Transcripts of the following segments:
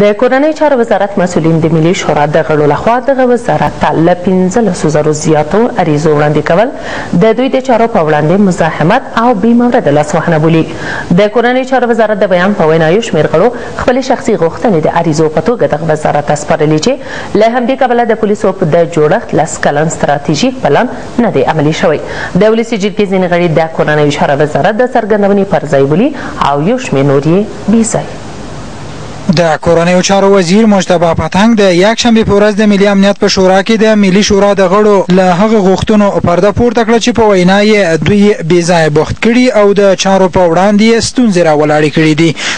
د کورنۍ چارو وزارت مسولین د ملي شورا د غړو لخوا دغه وزارت ته له پنځلسو زرو زیاتو عریضو وړاندې کول د دوی د چارو په وړاندې مزاحمت او بې مورده لاسوهنه بولي د کورنۍ چارو وزارت د بیان په وینا یو شمېر غړو خپلې شخصي غوښتنې د عریضو په توګه دغه وزارت ته سپارلې چې له همدې کبله د پولیسو د جوړښت لس کلن ستراتیژیک پلان نه دی عملي شوی د ولسي جرګې ځینې غړي د کورنیو چارو وزارت د څرګندونې پر ځای بولي او یو شمېر نور یې بې ځایه د کورنیو چارو وزیر مجتبا پتنګ د یکشنبې په ورځ د ملي امنیت په شورا کې د ملي شورا د غړو له هغه غوښتنو پرده پورته کړه چې په وینا یې دوی بې ځایه بوخت کړي او د چارو په وړاندې یې ستونزې راولاړې کړې دي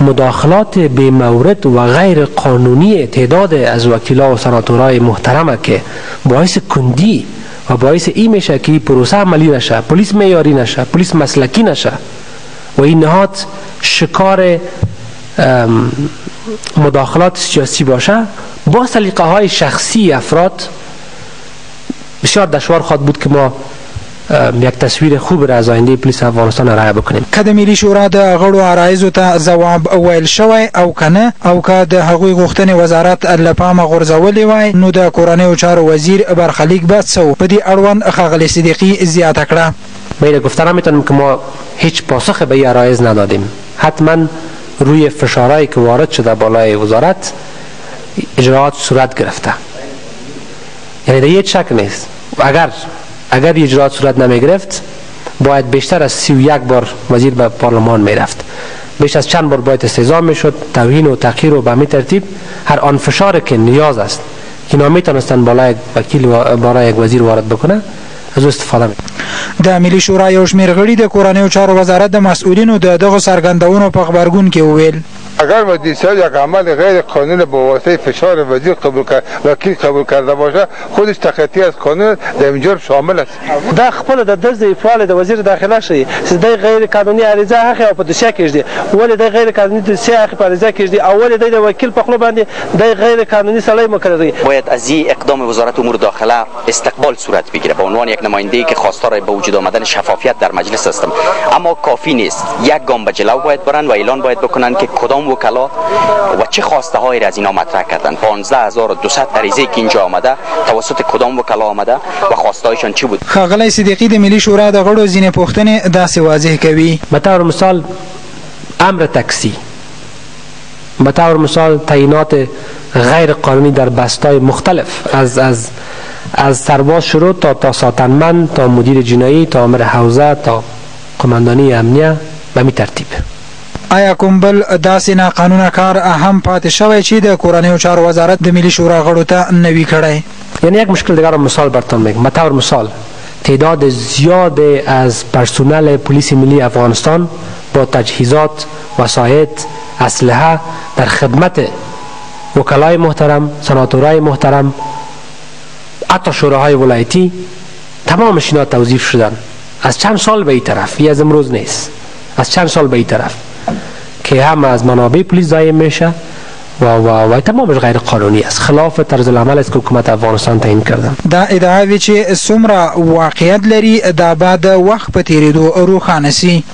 مداخلات بی مورد و غیر قانونی تعداد از وکیلا و سناتورای محترم که باعث کندی و باعث ای میشه که ای پروسه عملی نشه پلیس معیاری نشه پلیس مسلکی نشه و این نهاد شکار مداخلات سیاسی باشه با سلیقه های شخصی افراد بسیار دشوار خواد بود که ما یک تصویر خوب را از آینده پلیس افغانستان ارائه بکنیم که د ملي شورا د غړو عرایضو ته ځواب ویل شوی او که نه او که د هغوی غوښتنې وزارت له پامه غورځولې وای نو د کورنیو چارو وزیر برخلیک به څه و په دې اړوند ښاغلي صدیقي زیاته کړه به را گفته نمیتونم که ما هیچ پاسخ به عرایض ندادیم حتما روی فشارهایی که وارد شده بالای وزارت اجرات صورت گرفته یعنی در هیچ شک نیست اگر اگر دی اجرات صورت نمی گرفت باید بیشتر از سی و یک بار وزیر به پارلمان می رفت بیش از چند بار باید استعزام می شد توهین و تقیر و به می ترتیب هر آن فشار که نیاز است که اینا می تانستن بالا یک وکیل و بالا یک وزیر وارد بکنه از استفاده می د ملي شورا یو شمېر غړي د کورنیو چارو وزارت د مسؤلینو د دغو څرګندونو په غبرګون کې وویل اگر وزیر صاحب یک عمل غیر قانونی با واسطه فشار وزیر قبول کرد وکیل قبول کرده باشد خودش تخطی از قانون است در این جرم شامل است دا خپله د دزد افعال د وزیر داخله ښیی چه دی غیر قانونی عریضه اخی او په دوسیه کیږدی ولی دی غیر قانونی دوسیه اخی په عریضه کیږدی او ولی دی د وکیل په خوله باندی دی غیر قانونی سړی مقرروی. باید از یی اقدام وزارت امور داخله. استقبال صورت بگیره به عنوان یک نماینده که خواستار به وجود آمدن شفافیت در مجلس هستم اما کافی نیست یک گام به جلو باید برن و اعلان باید بکنن که کدام وکلا و چه خواسته هایی از اینا مطرح کردن 15200 عریضه که اینجا آمده توسط کدام وکلا آمده و خواستایشان چی بود خغلی صدیقی د ملي شورا د غړو ځینې پوښتنې داسې واضح کوي به طور مثال امر تکسی به طور مثال تعینات غیر قانونی در بستای مختلف از از از سرباز شروع تا تا ساتنمند تا مدیر جنایی تا امر حوزه تا قماندانی امنیه به می ترتیب آیا کوم بل داسې ناقانونه کار هم پاتې شوی چې د کورنیو چارو وزارت د ملي شورا غړو ته نه وي کړی یعنی یک مشکل دیگر مثال برتان میگم به طور مثال تعداد زیاد از پرسونل پلیس ملی افغانستان با تجهیزات، وسایط، اسلحه در خدمت وکلای محترم، سناتورای محترم، حتی شوراهای ولایتی تمامش اینا توظیف شدن از چند سال به این طرف ای از امروز نیست از چند سال به این طرف که هم از منابع پلیس ضایع میشه و و و تمامش غیر قانونی است خلاف طرز العمل است که حکومت افغانستان تعیین کرده. دا ادعاوې چې څومره واقعیت لري دا به د وخت په تېرېدو روښانه شي.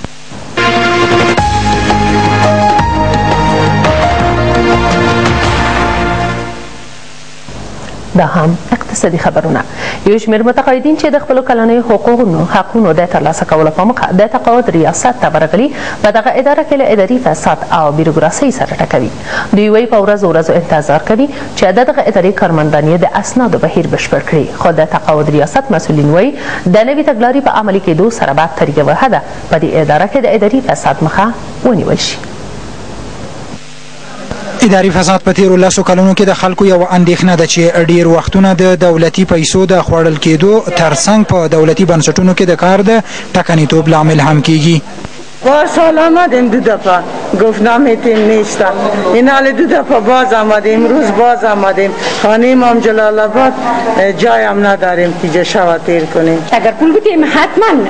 دا هم اقتصادي خبرونه یو شمېر متقاعدین چې د خپلو کلنیو حقوقونو حقونو د ترلاسه کولو په موخه د تقاعد ریاست ته ورغلي په دغه اداره کې له اداري فساد او بیروکراسۍ سره ټکوي دوی وایي په ورځو ورځو انتظار کوي چې د دغه ادارې کارمندان یې د اسنادو بهیر بشپړ کړي خو د تقاعد ریاست مسؤلین وایي د نوي تګلاري په عملي کېدو سره به تر یوه حده په دې اداره کې د اداري فساد مخه ونیول شي اداري فساد په تیرو لسو کلونو کې د خلکو یو اندېښنه ده چې ډیر وختونه د دولتي پیسو د خوړل کېدو ترڅنګ په دولتي بنسټونو کې د کار د ټکنیتوب لامل هم کیږي با سال آمدیم دو دفعه گفت نامیتیم نیسته این حال دو دفعه باز آمدیم امروز باز آمدیم خانه امام جلال آباد جای هم نداریم که جا شواتیر کنیم اگر پول بودیم حتما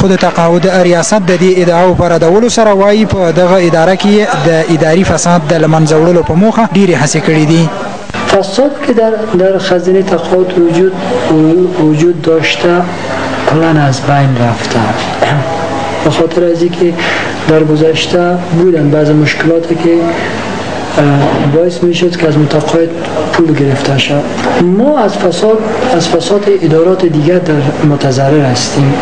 خو د تقاعد ریاست د دې ادعاو په ردولو سره وایي په دغه اداره کې د اداري فساد د لمنځه وړلو په موخه ډیرې هڅې کړې دي. فساد که در, در خزینه تقاعد وجود, وجود داشته کلا از بین رفته به خاطر از که در گذشته بودن بعض مشکلاتی که باعث می شد که از متقاعد پول گرفته شد ما از فساد از فساد ادارات دیگر در متضرر هستیم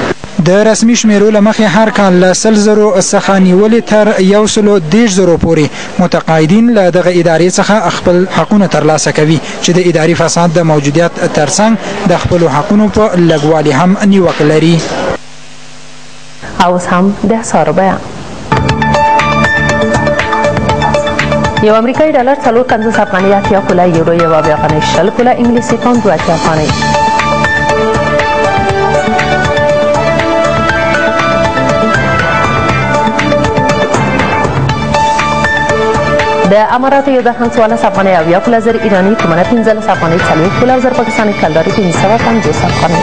د رسمي شمېرو له مخې هر کال له سل زرو څخه نیولې تر یو سلو دېرش زرو پورې متقاعدین له دغه ادارې څخه خپل حقونه ترلاسه کوي چې د اداري فساد د موجودیت ترڅنګ د خپلو حقونو په لږوالي هم نیوکه لري. اوس هم د اسعارو بیه یو امریکایي ډالر څلور پنځوس افغانۍ اتیا کوله یورو یو اویا افغانۍ شل کوله انګلیسي پاونډ دوه اتیا افغانۍ د اماراتو یو درهم څوارلس افغانۍ اویا کوله زر ایراني تومنه پنځلس افغانۍ څلوېښت کوله او زر پاکستاني کلداري پنځه سوه پنځوس افغانۍ